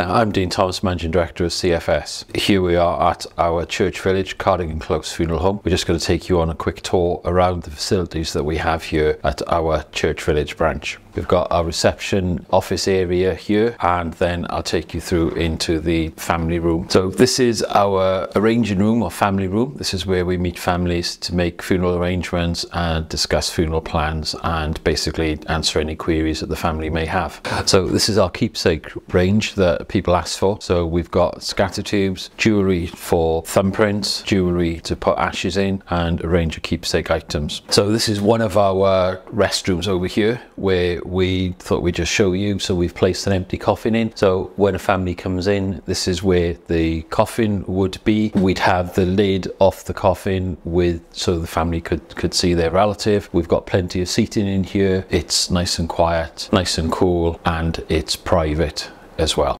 Uh, I'm Dean Thomas, Managing Director of CFS. Here we are at our Church Village Cardigan Close Funeral Home. We're just going to take you on a quick tour around the facilities that we have here at our Church Village branch. We've got our reception office area here and then I'll take you through into the family room. So this is our arranging room or family room. This is where we meet families to make funeral arrangements and discuss funeral plans and basically answer any queries that the family may have. So this is our keepsake range that people ask for. So we've got scatter tubes, jewellery for thumbprints, jewellery to put ashes in and a range of keepsake items. So this is one of our restrooms over here where we thought we'd just show you. So we've placed an empty coffin in. So when a family comes in, this is where the coffin would be. We'd have the lid off the coffin with so the family could, could see their relative. We've got plenty of seating in here. It's nice and quiet, nice and cool, and it's private as well.